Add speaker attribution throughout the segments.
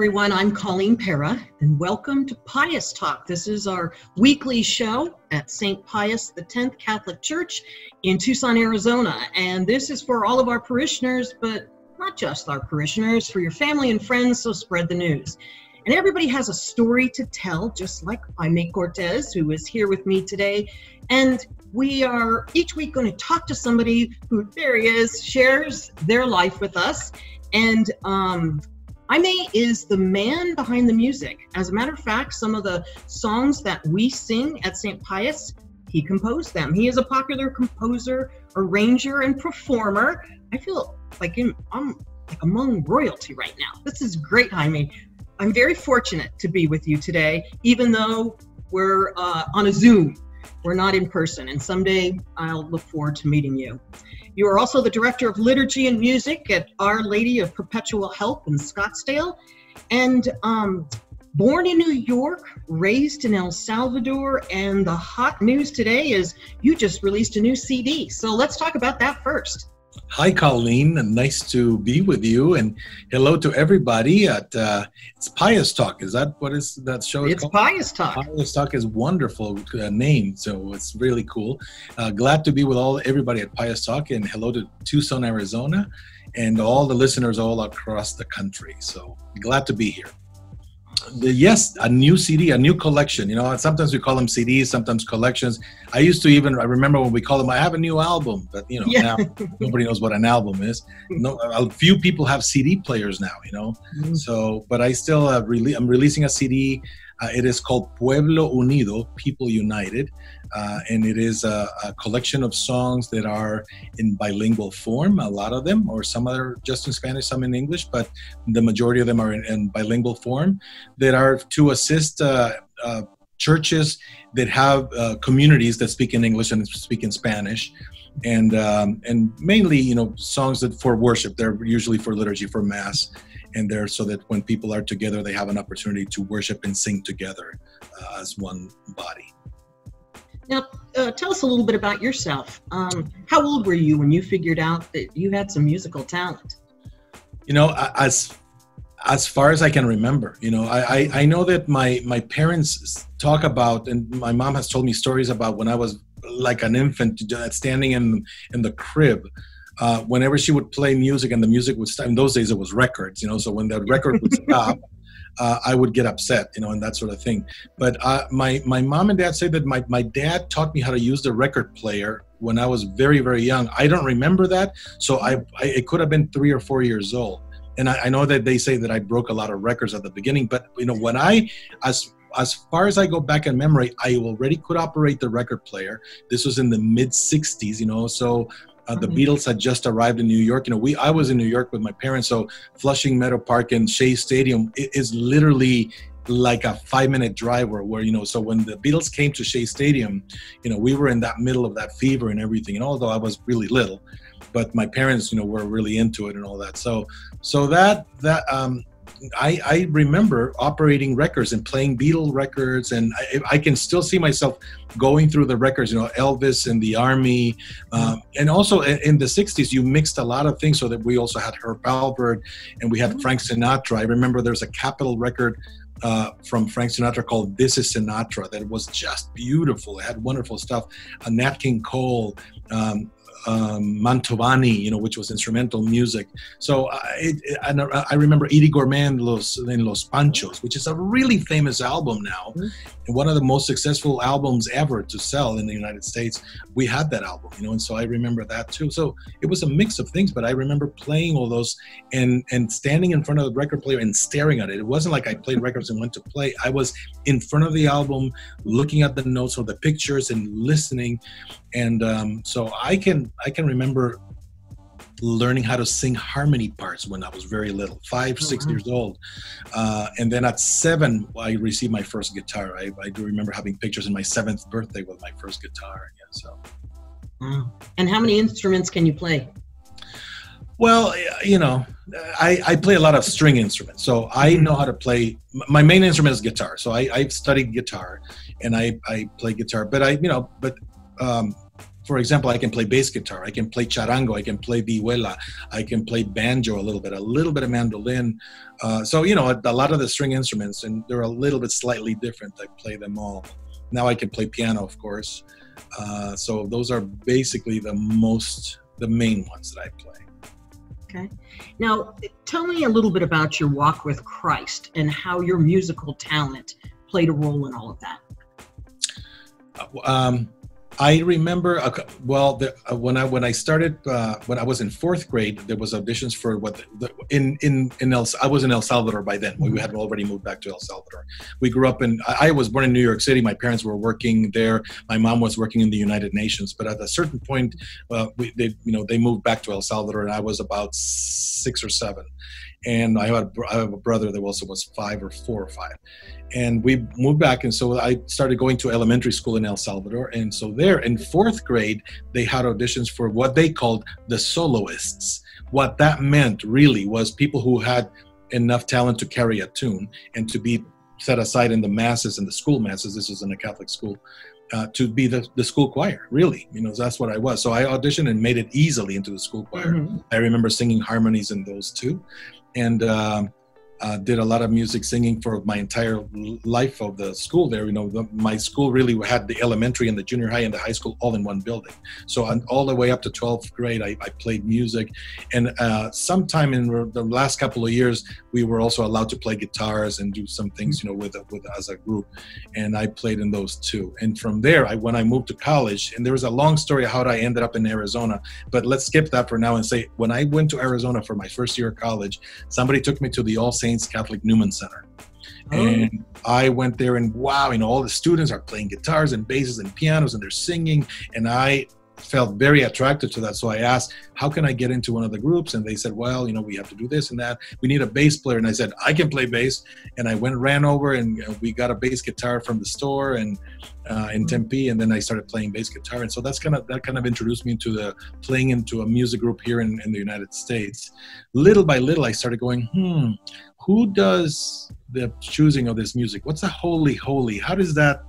Speaker 1: everyone. I'm Colleen Perra, and welcome to Pius Talk. This is our weekly show at St. Pius X Catholic Church in Tucson, Arizona. And this is for all of our parishioners, but not just our parishioners, for your family and friends, so spread the news. And everybody has a story to tell, just like Jaime Cortez, who is here with me today. And we are each week going to talk to somebody who, there he is, shares their life with us. And um, Jaime is the man behind the music. As a matter of fact, some of the songs that we sing at St. Pius, he composed them. He is a popular composer, arranger, and performer. I feel like I'm like among royalty right now. This is great, Jaime. I'm very fortunate to be with you today, even though we're uh, on a Zoom. We're not in person, and someday I'll look forward to meeting you. You are also the Director of Liturgy and Music at Our Lady of Perpetual Help in Scottsdale. And um, born in New York, raised in El Salvador, and the hot news today is you just released a new CD. So let's talk about that first.
Speaker 2: Hi, Colleen. and Nice to be with you, and hello to everybody. At uh, it's Pius Talk. Is that what is that show?
Speaker 1: It's called? Pius Talk.
Speaker 2: Pius Talk is wonderful uh, name, so it's really cool. Uh, glad to be with all everybody at Pius Talk, and hello to Tucson, Arizona, and all the listeners all across the country. So glad to be here the, yes, a new CD, a new collection. You know, sometimes we call them CDs, sometimes collections. I used to even I remember when we call them. I have a new album, but you know yeah. now nobody knows what an album is. No, a few people have CD players now. You know, mm-hmm. so but I still uh, rele- I'm releasing a CD uh, it is called Pueblo Unido, People United, uh, and it is a, a, collection of songs that are in bilingual form, a lot of them, or some are just in Spanish, some in English, but the majority of them are in, in bilingual form that are to assist uh, uh churches that have uh, communities that speak in English and speak in Spanish. And um, and mainly, you know, songs that for worship. They're usually for liturgy, for mass and there so that when people are together, they have an opportunity to worship and sing together uh, as one body.
Speaker 1: Now, uh, tell us a little bit about yourself. Um, how old were you when you figured out that you had some musical talent?
Speaker 2: You know, as as far as I can remember, you know, I, I, I know that my my parents talk about, and my mom has told me stories about when I was like an infant standing in in the crib uh, whenever she would play music and the music would stop, in those days it was records, you know, so when the record would stop, uh, I would get upset, you know, and that sort of thing. But uh, my, my mom and dad say that my, my dad taught me how to use the record player when I was very, very young. I don't remember that, so I, I it could have been three or four years old. And I, I know that they say that I broke a lot of records at the beginning, but you know, when I, as as far as I go back in memory, I already could operate the record player. This was in the mid 60s, you know, so uh, the mm-hmm. Beatles had just arrived in New York. You know, we I was in New York with my parents, so Flushing Meadow Park and Shea Stadium is literally like a five minute drive where, where you know so when the beatles came to shea stadium you know we were in that middle of that fever and everything and although i was really little but my parents you know were really into it and all that so so that that um I, I remember operating records and playing Beatle records, and I, I, can still see myself going through the records. You know, Elvis and the Army, um, and also in the '60s, you mixed a lot of things. So that we also had Herb Alpert, and we had mm-hmm. Frank Sinatra. I remember there's a Capitol record uh, from Frank Sinatra called "This Is Sinatra" that was just beautiful. It had wonderful stuff. Uh, Nat King Cole, um, um, Mantovani, you know, which was instrumental music. So I, I, I remember Eydie Gormé Los, in Los Panchos, which is a really famous album now, mm-hmm. and one of the most successful albums ever to sell in the United States. We had that album, you know, and so I remember that too. So it was a mix of things, but I remember playing all those and and standing in front of the record player and staring at it. It wasn't like I played records and went to play. I was in front of the album, looking at the notes or the pictures and listening, and um, so I can I can remember learning how to sing harmony parts when I was very little, 5 mm-hmm. six years old. Uh, and then at seven, I received my first guitar. I, I, do remember having pictures in my seventh birthday with my first guitar. Yeah, so.
Speaker 1: Mm. And how many instruments can you play?
Speaker 2: Well, you know, I, I play a lot of string instruments, so I mm-hmm. know how to play. My main instrument is guitar, so I, I've studied guitar, and I, I play guitar. But I, you know, but um, for example, I can play bass guitar, I can play charango, I can play vihuela, I can play banjo a little bit, a little bit of mandolin. Uh, so you know, a, a, lot of the string instruments, and they're a little bit slightly different. I play them all. Now I can play piano, of course. Uh, so those are basically the most, the main ones that I play.
Speaker 1: Okay. Now, tell me a little bit about your walk with Christ and how your musical talent played a role in all of that.
Speaker 2: Uh, um, I remember, well, the, uh, when I when I started uh, when I was in fourth grade, there was auditions for what the, in in in El I was in El Salvador by then. We had already moved back to El Salvador. We grew up in. I was born in New York City. My parents were working there. My mom was working in the United Nations. But at a certain point, uh, we, they you know they moved back to El Salvador, and I was about six or seven and I have, I have a brother that also was five or four or five. And we moved back, and so I started going to elementary school in El Salvador. And so there, in fourth grade, they had auditions for what they called the soloists. What that meant really was people who had enough talent to carry a tune and to be set aside in the masses and the school masses. This was in a Catholic school. Uh, to be the, the school choir, really. You know, that's what I was. So I auditioned and made it easily into the school choir. Mm-hmm. I remember singing harmonies in those too and um, uh, did a lot of music singing for my entire life of the school there. You know, the, my school really had the elementary and the junior high and the high school all in one building. So all the way up to 12th grade, I, I played music. And uh, sometime in the last couple of years, we were also allowed to play guitars and do some things, you know, with, with as a group. And I played in those too. And from there, I, when I moved to college, and there was a long story how I ended up in Arizona, but let's skip that for now and say, when I went to Arizona for my first year of college, somebody took me to the All Saints Saints Catholic Newman Center. Oh. And I went there and wow, you know, all the students are playing guitars and basses and pianos and they're singing. And I felt very attracted to that. So I asked, how can I get into one of the groups? And they said, well, you know, we have to do this and that. We need a bass player. And I said, I can play bass. And I went, ran over and we got a bass guitar from the store and uh, in. Tempe. And then I started playing bass guitar. And so that's kind of, that kind of introduced me into the playing into a music group here in, in the United States. Little by little, I started going, hmm, who does the choosing of this music? What's a holy holy? How does that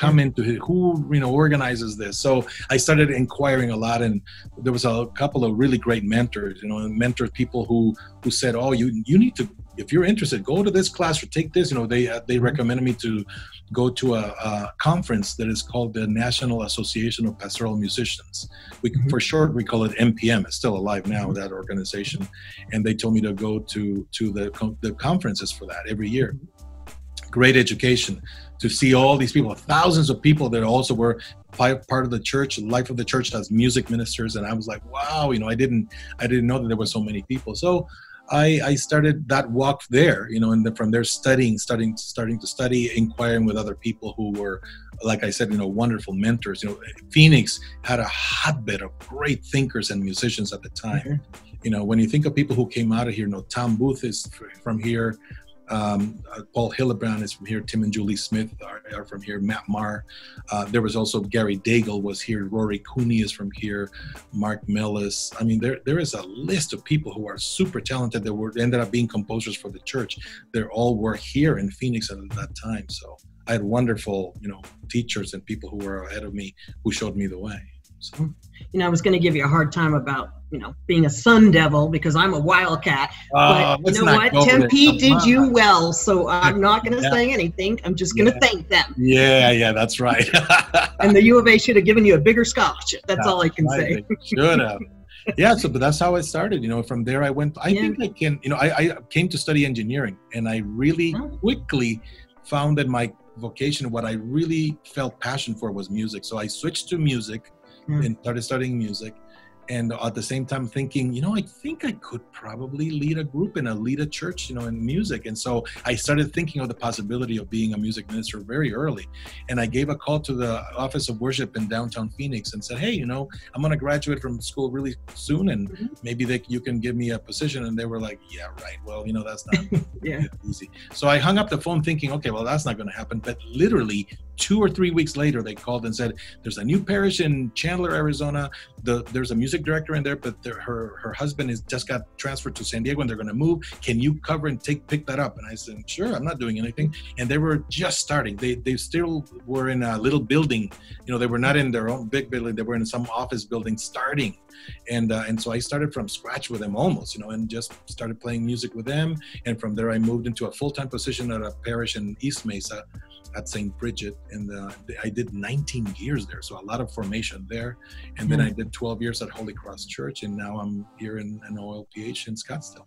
Speaker 2: come into it? Who you know organizes this? So I started inquiring a lot, and there was a couple of really great mentors. You know, mentors people who who said, "Oh, you you need to if you're interested, go to this class or take this." You know, they uh, they recommended me to go to a, a, conference that is called the National Association of Pastoral Musicians. We, mm-hmm. For short, we call it NPM. It's still alive now, mm-hmm. that organization. And they told me to go to to the the conferences for that every year. Great education to see all these people, thousands of people that also were part of the church, life of the church as music ministers. And I was like, wow, you know, I didn't I didn't know that there were so many people. So I, I started that walk there, you know, and then from there studying, studying, starting to study, inquiring with other people who were, like I said, you know, wonderful mentors. You know, Phoenix had a hotbed of great thinkers and musicians at the time. Mm-hmm. You know, when you think of people who came out of here, you know, Tom Booth is from here. Um, uh, Paul Hillebrand is from here. Tim and Julie Smith are, are from here. Matt Maher. Uh, there was also Gary Daigle was here. Rory Cooney is from here. Mark Millis. I mean, there there is a list of people who are super talented that were ended up being composers for the church. They all were here in Phoenix at that time. So I had wonderful, you know, teachers and people who were ahead of me who showed me the way. So.
Speaker 1: You know, I was going to give you a hard time about you know being a sun devil because I'm a wildcat. Uh, but you know what? Tempe did you well, so I'm not going to yeah. say anything. I'm just going to yeah. thank them.
Speaker 2: Yeah, yeah, that's right.
Speaker 1: and the U of A should have given you a bigger scholarship. That's, that's all I can right.
Speaker 2: say. should have. yeah so but that's how I started you know from there i went i yeah. think i can you know I, I came to study engineering and i really oh. quickly found that my vocation what i really felt passion for was music so i switched to music mm. and started studying music and at the same time thinking you know i think i could probably lead a group and a lead a church you know in music and so i started thinking of the possibility of being a music minister very early and i gave a call to the office of worship in downtown phoenix and said hey you know i'm going to graduate from school really soon and mm-hmm. maybe they, you can give me a position and they were like yeah right well you know that's not yeah. easy so i hung up the phone thinking okay well that's not going to happen but literally two or three weeks later, they called and said, "There's a new parish in Chandler, Arizona. The, there's a music director in there, but her her husband is just got transferred to San Diego, and they're going to move. Can you cover and take pick that up?" And I said, "Sure, I'm not doing anything." And they were just starting. They they still were in a little building. You know, they were not in their own big building. They were in some office building starting, and uh, and so I started from scratch with them almost. You know, and just started playing music with them. And from there, I moved into a full time position at a parish in East Mesa at St. Bridget, and uh, I did 19 years there, so a lot of formation there. And then I did 12 years at Holy Cross Church, and now I'm here in an OLPH in Scottsdale.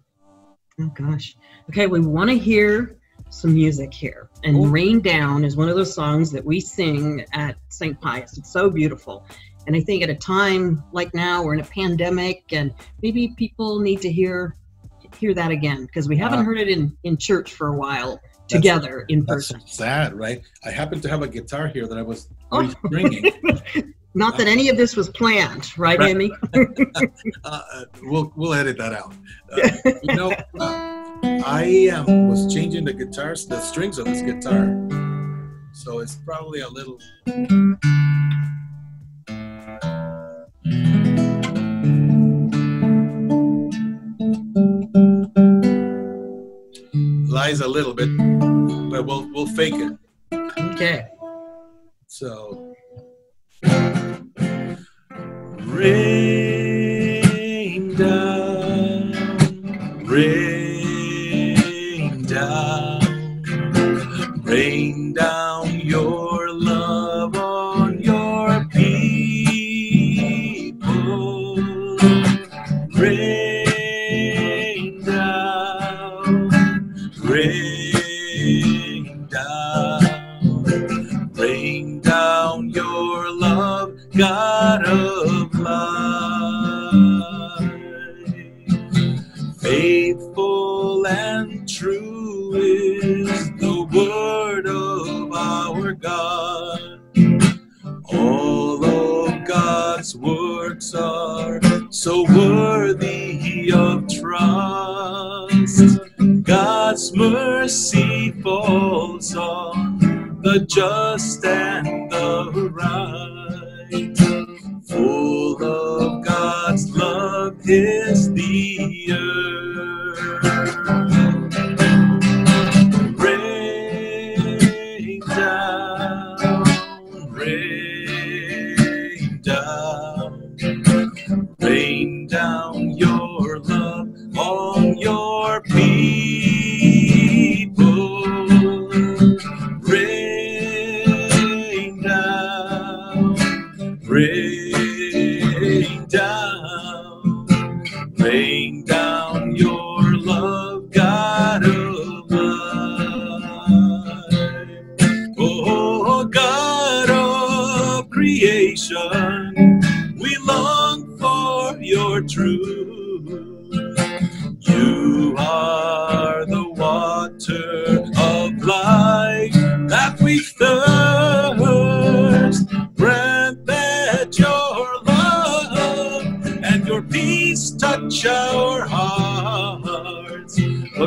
Speaker 1: Oh gosh. Okay, we want to hear some music here. And oh. Rain Down is one of those songs that we sing at St. Pius. It's so beautiful. And I think at a time like now, we're in a pandemic, and maybe people need to hear hear that again because we haven't uh, heard it in in church for a while together in person.
Speaker 2: sad, right? I happen to have a guitar here that I was oh. bringing.
Speaker 1: Not that any of this was planned, right, right. Amy?
Speaker 2: uh, we'll we'll edit that out. Uh, you know, uh, I um, was changing the guitars, the strings of this guitar, so it's probably a little. Lies a little bit, but we'll we'll fake it.
Speaker 1: Okay.
Speaker 2: So God mercy falls on the just and the right. Full of God's love is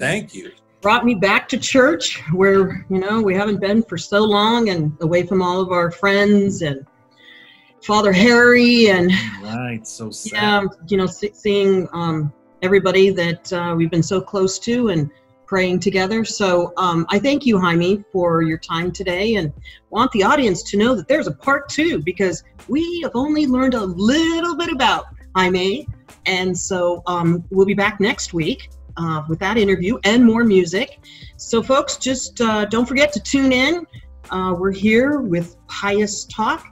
Speaker 2: Thank you.
Speaker 1: Brought me back to church where, you know, we haven't been for so long and away from all of our friends and Father Harry and
Speaker 2: right, so sad.
Speaker 1: Yeah, you know, seeing um, everybody that uh, we've been so close to and praying together. So um, I thank you, Jaime, for your time today and want the audience to know that there's a part two because we have only learned a little bit about Jaime. And so um, we'll be back next week uh, with that interview and more music. So, folks, just uh, don't forget to tune in Uh, we're here with Pius Talk,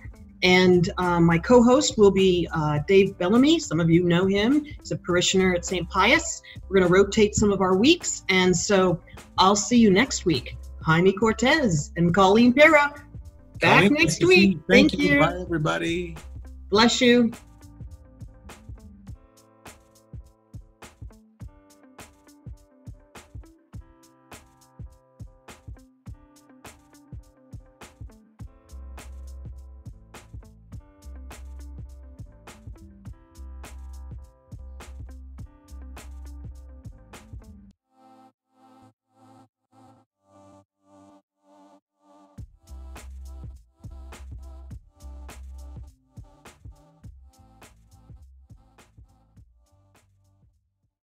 Speaker 1: and uh, my co host will be uh, Dave Bellamy. Some of you know him, he's a parishioner at St. Pius. We're going to rotate some of our weeks, and so I'll see you next week. Jaime Cortez and Colleen Perra back
Speaker 2: Colleen,
Speaker 1: next week.
Speaker 2: Thank,
Speaker 1: Thank
Speaker 2: you.
Speaker 1: you.
Speaker 2: Bye, everybody.
Speaker 1: Bless you.